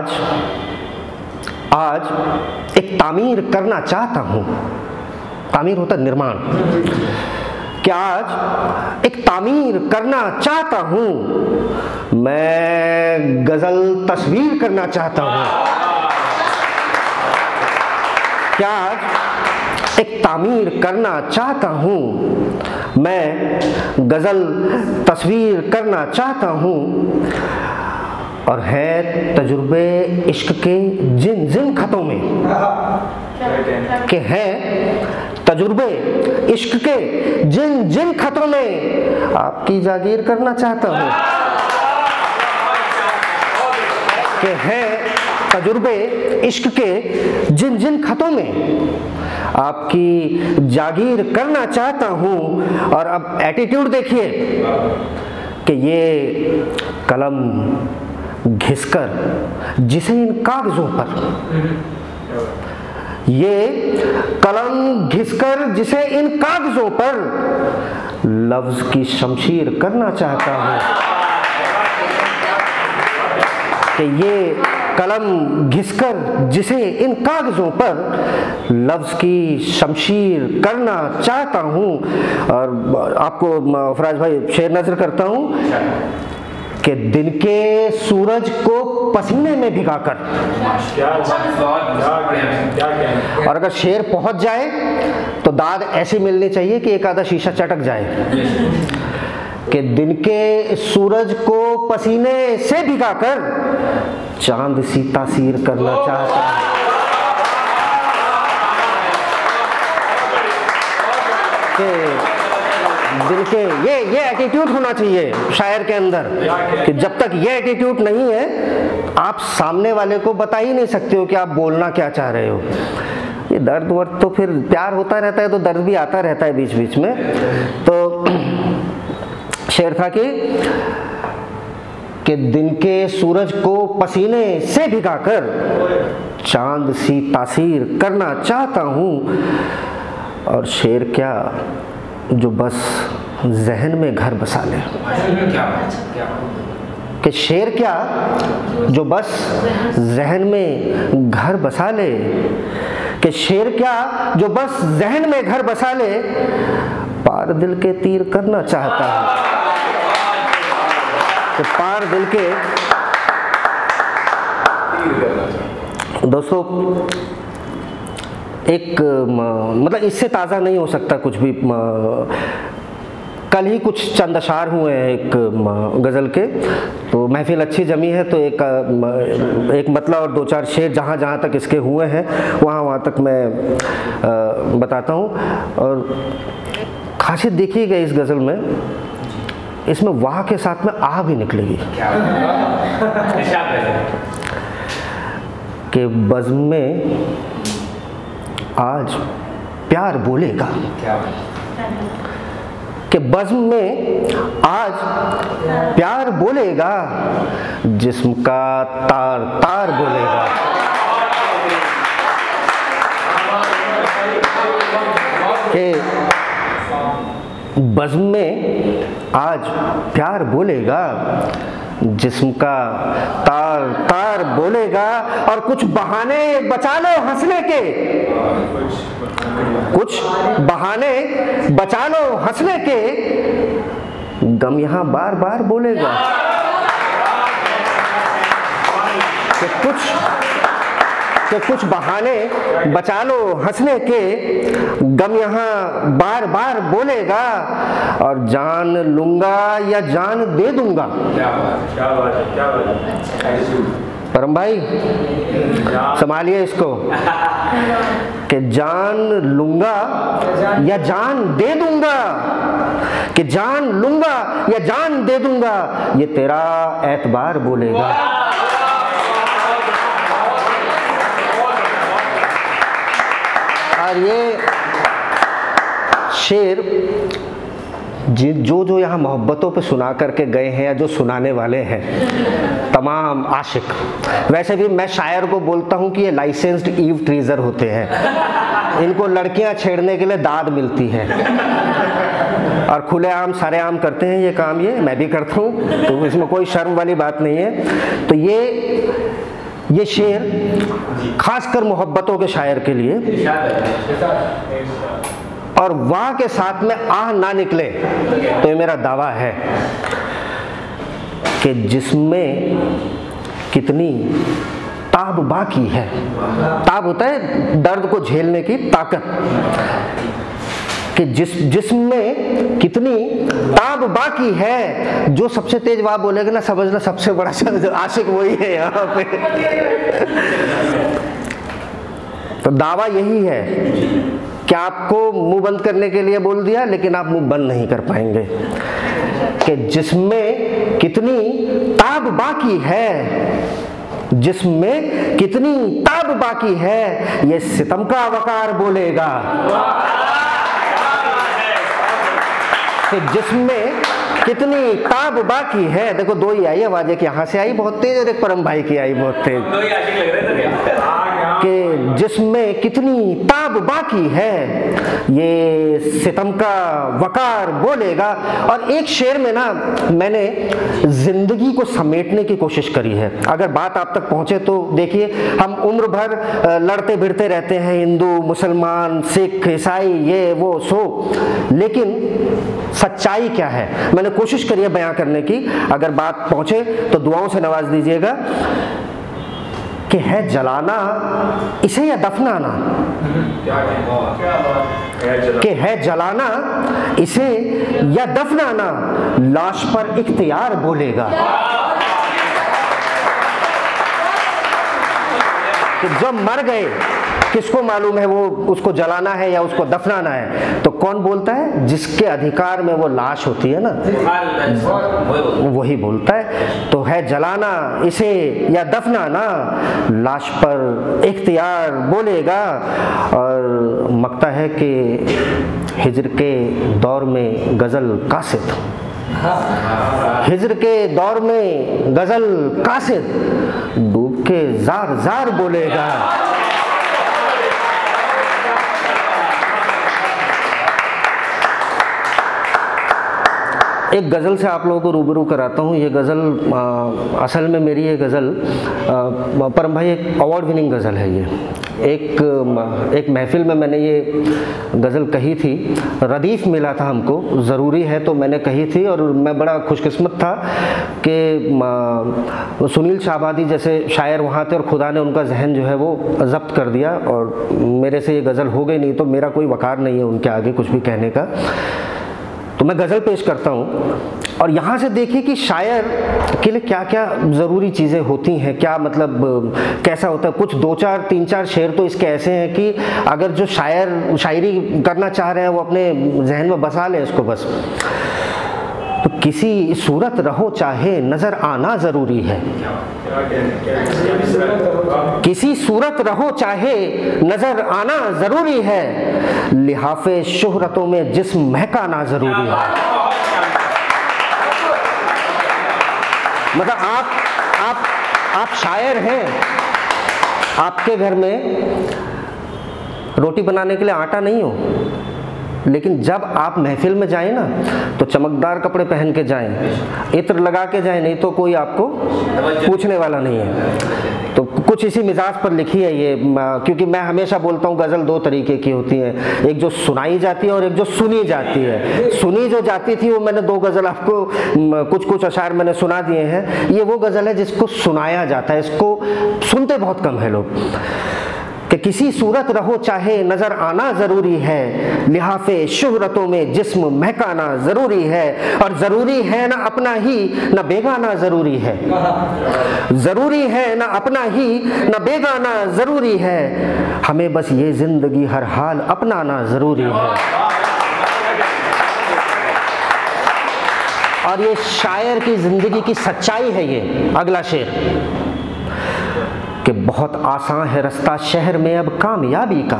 आज आज एक तामीर करना चाहता हूँ। तामीर होता निर्माण। कि आज एक तामीर करना चाहता हूँ? मैं गज़ल तस्वीर करना चाहता हूँ। क्या आज एक तामीर करना चाहता हूँ? मैं गज़ल तस्वीर करना चाहता हूँ। और है तजुर्बे इश्क के जिन जिन खतों में के हैं तजुर्बे इश्क के जिन जिन खतों में आपकी जागीर करना चाहता हूँ। के हैं तजुर्बे इश्क के जिन जिन खतों में आपकी जागीर करना चाहता हूँ। और अब एटीट्यूड देखिए कि ये कलम घिसकर, जिसे इन कागजों पर। ये कलम घिसकर, जिसे इन कागजों पर लफ्ज की शमशीर करना चाहता हूँ। कि ये कलम घिसकर, जिसे इन कागजों पर लफ्ज़ की शमशीर करना चाहता हूँ। और आपको फराज भाई, शेर नज़र करता हूँ। कि दिन के सूरज को पसीने में भिगाकर। और अगर शेर पहुँच जाए तो दाद ऐसी मिलनी चाहिए कि एक आधा शीशा चटक जाए। कि दिन के सूरज को पसीने से भिगाकर चाँद सी तासीर करना चाहता है। दिल के ये ये एटीट्यूड होना चाहिए शायर के अंदर, कि जब तक ये एटीट्यूड नहीं है, आप सामने वाले को बता ही नहीं सकते हो कि आप बोलना क्या चाह रहे हो। ये दर्द वर्द तो फिर प्यार होता रहता है तो दर्द भी आता रहता है बीच बीच में। तो शेर था कि कि दिन के सूरज को पसीने से भिगाकर चाँद सी तासीर करना चाहता हूँ, और शेर क्या जो बस जहन में घर बसा ले। कि शेर क्या? जो बस जहन में घर बसा ले। कि शेर क्या? जो बस जहन में घर बसा ले। पार दिल के तीर करना चाहता है। कि पार दिल के दोस्तों एक मतलब इससे ताज़ा नहीं हो सकता कुछ भी कल ही कुछ चंद अशार हुए हैं एक गज़ल के। तो महफिल अच्छी जमी है तो एक एक मतलब और दो चार शेर जहाँ जहाँ तक इसके हुए हैं वहाँ वहाँ तक मैं बताता हूँ। और खासियत देखी गई इस गज़ल में इसमें वाह के साथ में आ भी निकलेगी। कि बज़म में आज प्यार बोलेगा कि बज़म में आज प्यार बोलेगा, जिस्म का तार तार बोलेगा। कि बज़म में आज प्यार बोलेगा जिस्म का तार तार बोलेगा और कुछ बहाने बचा लो हंसने के। कुछ बहाने बचा लो हंसने के। गम यहाँ बार बार बोलेगा कुछ कि कुछ बहाने बचा लो हंसने के। गम यहाँ बार बार बोलेगा और जान लूँगा या जान दे दूँगा। परम भाई संभालिए इसको। कि जान लूँगा या जान दे दूँगा। कि जान लूँगा या जान दे दूँगा ये तेरा एतबार बोलेगा। और ये शेर जो जो यहाँ मोहब्बतों पे सुना करके गए हैं या जो सुनाने वाले हैं, तमाम आशिक। वैसे भी मैं शायर को बोलता हूँ कि ये लाइसेंस्ड ईव ट्रीजर होते हैं। इनको लड़कियाँ छेड़ने के लिए दाद मिलती है। और खुलेआम, सरेआम करते हैं ये काम, ये मैं भी करता हूँ तो इसमें कोई शर्म वाली बात नहीं है। तो ये ये शेर खासकर मोहब्बतों के शायर के लिए और वाह के साथ में आह ना निकले तो ये मेरा दावा है कि जिसमें कितनी ताब बाकी है। ताब होता है दर्द को झेलने की ताकत कि जिस, जिसमें कितनी ताब बाकी है। जो सबसे तेज वाह बोलेगा ना, समझना सबसे बड़ा आशिक वही है यहाँ पे। तो दावा यही है कि आपको मुँह बंद करने के लिए बोल दिया, लेकिन आप मुँह बंद नहीं कर पाएँगे। कि जिसमें कितनी ताब बाकी है, जिसमें कितनी ताब बाकी है, ये सितम का वकार बोलेगा। कि जिसमें कितनी ताब बाकी है, देखो दो ही आई आवाज़ एक यहाँ से आई, बहुत तेज, और एक परम भाई की आई, बहुत तेज। कि जिसमें कितनी ताब बाकी है, ये सितम का वकार बोलेगा। और एक शेर में ना, मैंने ज़िंदगी को समेटने की कोशिश करी है। अगर बात आप तक पहुँचे तो देखिए, हम उम्र भर लड़ते भिड़ते रहते हैं, हिंदू, मुसलमान, सिख, ईसाई, ये, वो, सो। लेकिन सच्चाई क्या है? मैंने कोशिश करी है बयां करने की। अगर बात पहुँचे तो दुआओं से नवाज़ दीजिएगा। कि है जलाना, इसे या दफनाना? कि है जलाना, इसे या दफनाना? लाश पर इख्तियार बोलेगा। कि जब मर गए किसको मालूम है वो उसको जलाना है या उसको दफनाना है? तो कौन बोलता है? जिसके अधिकार में वो लाश होती है ना? वही बोलता है। तो है जलाना, इसे या दफनाना, लाश पर इख्तियार बोलेगा। और मकता है कि हिजर के दौर में गज़ल कासिद। हिजर के दौर में गज़ल कासिद डूब के जार जार बोलेगा। एक गज़ल से आप लोगों को रूबरू कराता हूँ। ये गज़ल असल में मेरी ये गज़ल परम भाई, एक अवार्ड विनिंग गज़ल है ये। एक एक महफिल में मैंने ये गज़ल कही थी। रदीफ़ मिला था हमको, ज़रूरी है तो मैंने कही थी और मैं बड़ा खुशकिस्मत था कि सुनील शाहबादी जैसे शायर वहाँ थे और खुदा ने उनका जहन जो है वो जब्त कर दिया और मेरे से ये गज़ल हो गई नहीं तो मेरा कोई वकार नहीं है उनके आगे कुछ भी कहने का। तो मैं गज़ल पेश करता हूँ और यहाँ से देखिए कि शायर के लिए क्या क्या ज़रूरी चीज़ें होती हैं, क्या मतलब कैसा होता है? कुछ दो चार, तीन चार शेर तो इसके ऐसे हैं कि अगर जो शायर, शायरी करना चाह रहे हैं, वो अपने जहन में बसा लें इसको बस। तो किसी सूरत रहो, चाहे नज़र आना ज़रूरी है। किसी सूरत रहो, चाहे नज़र आना ज़रूरी है। लिहाफे शोहरतों में जिसम महकाना ज़रूरी है। मतलब आप आप आप शायर हैं। आपके घर में रोटी बनाने के लिए आटा नहीं हो? लेकिन जब आप महफिल में जाएँ ना तो चमकदार कपड़े पहन के जाएँ, इत्र लगा के जाएँ, नहीं तो कोई आपको पूछने वाला नहीं है। तो कुछ इसी मिजाज पर लिखी है ये क्योंकि मैं हमेशा बोलता हूँ, गज़ल दो तरीके की होती है। एक जो सुनाई जाती है और एक जो सुनी जाती है। सुनी जो जाती थी, वो मैंने दो गज़ल आपको कुछ कुछ अशार मैंने सुना दिए हैं। ये वो गज़ल है जिसको सुनाया जाता है, इसको सुनते बहुत कम है लोग। कि किसी सूरत रहो, चाहे नज़र आना ज़रूरी है। लिहाफे शोहरतों में जिस्म महकाना ज़रूरी है। और ज़रूरी है ना अपना ही, न बेगाना ज़रूरी है। ज़रूरी है ना अपना ही, न बेगाना ज़रूरी है। हमें बस ये ज़िंदगी हर हाल अपनाना ज़रूरी है। और ये शायर की ज़िंदगी की सच्चाई है ये। अगला शेर। कि बहुत आसान है रास्ता शहर में अब कामयाबी का।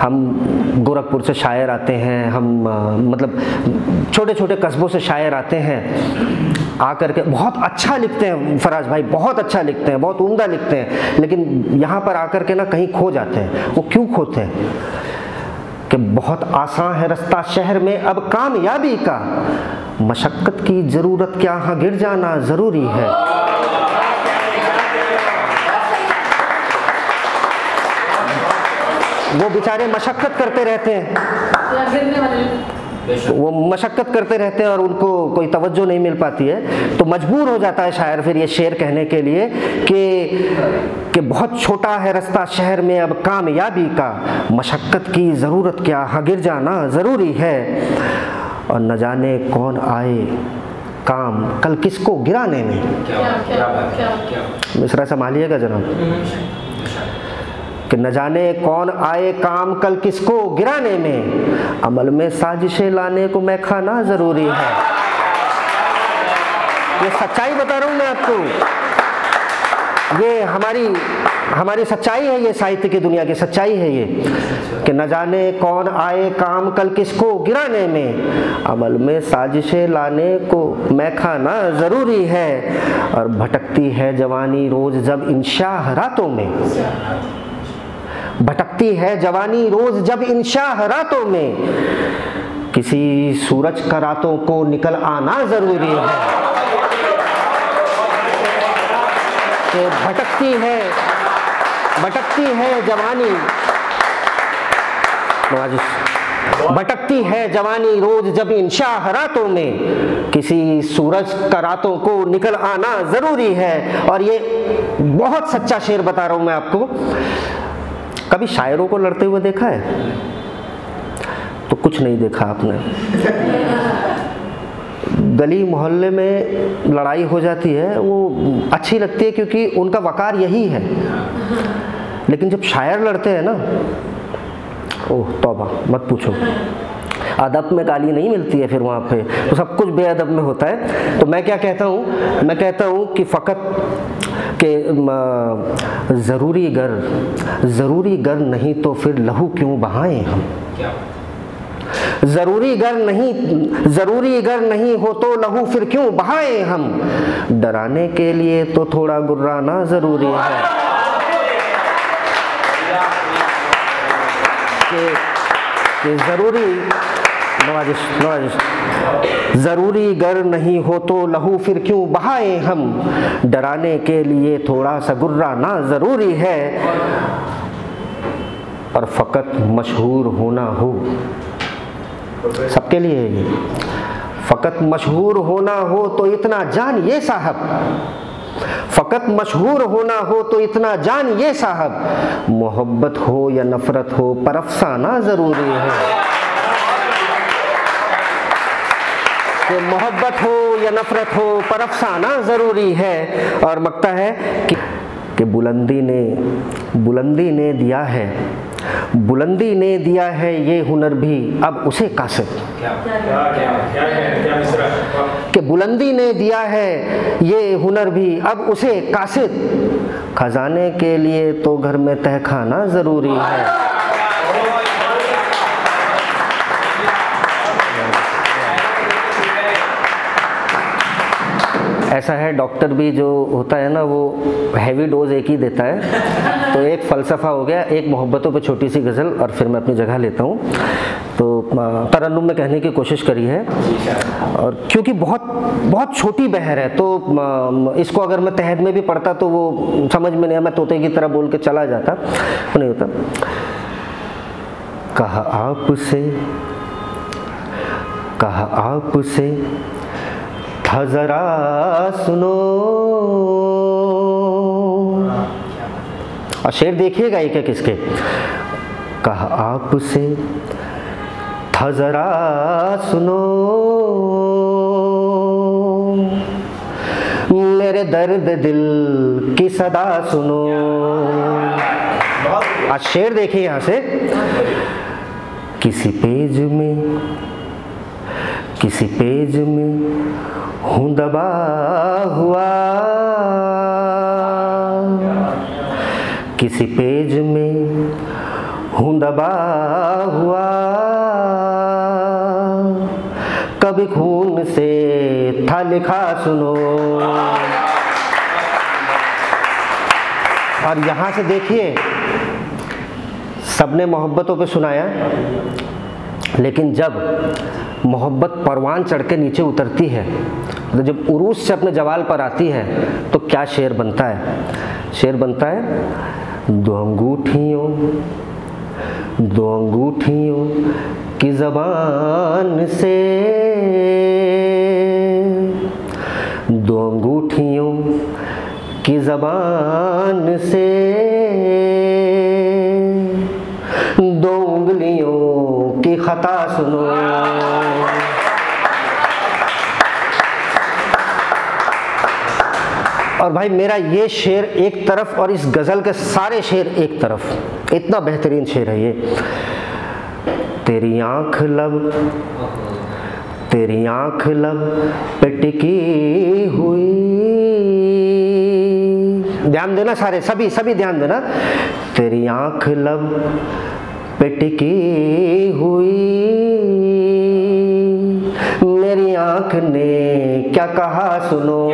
हम गोरखपुर से शायर आते हैं हम आ, मतलब छोटे छोटे कस्बों से शायर आते हैं आकर के बहुत अच्छा लिखते हैं फराज भाई बहुत अच्छा लिखते हैं बहुत उम्दा लिखते हैं लेकिन यहाँ पर आकर के ना कहीं खो जाते हैं। वो क्यों खोते हैं? कि बहुत आसान है रास्ता शहर में अब कामयाबी का। मशक्क़त की ज़रूरत क्या? हाँ गिर जाना ज़रूरी है। वो बेचारे मशक्क़त करते रहते हैं। वो मशक्क़त करते रहते हैं और उनको कोई तवज्जो नहीं मिल पाती है। तो मजबूर हो जाता है शायर फिर ये शेर कहने के लिए कि कि बहुत छोटा है रास्ता शहर में अब कामयाबी का। मशक्क़त की ज़रूरत क्या? हाँ गिर जाना ज़रूरी है। और न जाने कौन आए काम कल किसको गिराने में। मिश्रा संभालिएगा जनाब कि न जाने कौन आए काम कल किसको गिराने में। अमल में साजिशें लाने को मैं खाना ज़रूरी है। ये सच्चाई बता रहा हूँ मैं आपको। ये हमारी हमारी सच्चाई है, ये साहित्य की दुनिया की सच्चाई है ये। कि न जाने कौन आए काम कल किसको गिराने में। अमल में साजिशें लाने को मैं खाना ज़रूरी है। और भटकती है जवानी रोज़ जब इंशाह रातों में। भटकती है जवानी रोज जब इंशाह रातों में। किसी सूरज का रातों को निकल आना ज़रूरी है। कि भटकती है भटकती है जवानी। भटकती है जवानी रोज जब इंशाह रातों में। किसी सूरज का रातों को निकल आना ज़रूरी है। और ये बहुत सच्चा शेर बता रहा हूँ मैं आपको। कभी शायरों को लड़ते हुए देखा है? तो कुछ नहीं देखा आपने। गली मोहल्ले में लड़ाई हो जाती है, वो अच्छी लगती है क्योंकि उनका वकार यही है। लेकिन जब शायर लड़ते हैं ना, ओह, तोबा, मत पूछो। अदब में गाली नहीं मिलती है फिर वहाँ पे तो सब कुछ बेअदब में होता है। तो मैं क्या कहता हूँ? मैं कहता हूँ कि फ़कत कि ज़रूरी गर ज़रूरी गर नहीं तो फिर लहू क्यों बहाएँ हम? ज़रूरी गर नहीं ज़रूरी गर नहीं हो तो लहू फिर क्यों बहाएँ हम? डराने के लिए तो थोड़ा गुर्राना ज़रूरी है। कि, ज़रूरी नवाजिश नवाजिश। ज़रूरी गर नहीं हो तो लहू फिर क्यों बहाए हम? डराने के लिए थोड़ा सा गुर्रा ना ज़रूरी है। और फ़कत मशहूर होना हो। सबके लिए फ़कत मशहूर होना हो तो इतना जान ये साहब। फ़कत मशहूर होना हो तो इतना जान ये साहब। मोहब्बत हो या नफ़रत हो पर अफसाना ज़रूरी है। कि मोहब्बत हो या नफ़रत हो पर अफसाना ज़रूरी है। और मकता है कि, कि बुलंदी ने बुलंदी ने दिया है। बुलंदी ने दिया है ये हुनर भी अब उसे कासिद कि बुलंदी ने दिया है ये हुनर भी अब उसे कासिद खजाने के लिए तो घर में तहखाना ज़रूरी है। ऐसा है डॉक्टर भी जो होता है ना, वो हैवी डोज एक ही देता है। तो एक फ़लसफ़ा हो गया, एक मोहब्बतों पे छोटी सी गज़ल और फिर मैं अपनी जगह लेता हूँ। तो तरन्नुम में कहने की कोशिश करी है। और क्योंकि बहुत बहुत छोटी बहर है तो इसको अगर मैं तहत में भी पढ़ता तो वो समझ में नहीं मैं तोते की तरह बोल के चला जाता। नहीं होता। कहा आपसे कहा आपसे था जरा सुनो। और शेर देखिएगा एक इसके कहा, आपसे था जरा सुनो। मेरे दर्द दिल की सदा सुनो। आज शेर देखिए यहाँ से। किसी पेज में किसी पेज में हूँ दबा हुआ। किसी पेज में हूँ दबा हुआ। कभी खून से था लिखा सुनो। और यहाँ से देखिए, सबने मोहब्बतों पे सुनाया, लेकिन जब मोहब्बत परवान चढ़ के नीचे उतरती है। तो जब उरूस से अपने जवाल पर आती है तो क्या शेर बनता है? शेर बनता है, दो अंगूठियों दो अंगूठियों की जबान से, दो अंगूठियों की जबान से और भाई मेरा ये शेर एक तरफ़ और इस गज़ल के सारे शेर एक तरफ़। इतना बेहतरीन शेर है ये। तेरी आँख लब, तेरी आँख लब पे टिकी हुई। ध्यान देना सारे, सभी सभी ध्यान देना। तेरी आँख लब पे टिकी हुई। मेरी आँख ने क्या कहा सुनो?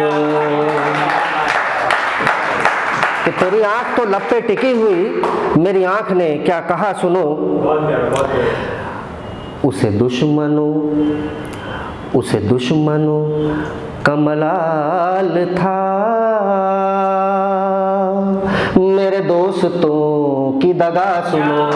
कि तेरी आँख तो लपे टिकी हुई, मेरी आँख ने क्या कहा सुनो? उसे दुश्मनों उसे दुश्मनों कमलाल था। मेरे दोस्तों की दगा सुनो।